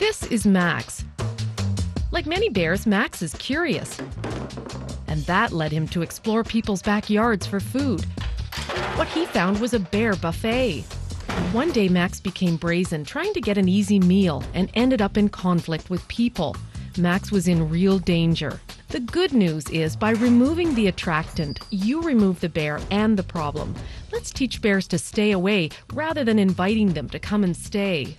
This is Max. Like many bears, Max is curious. And that led him to explore people's backyards for food. What he found was a bear buffet. One day, Max became brazen, trying to get an easy meal, and ended up in conflict with people. Max was in real danger. The good news is by removing the attractant, you remove the bear and the problem. Let's teach bears to stay away rather than inviting them to come and stay.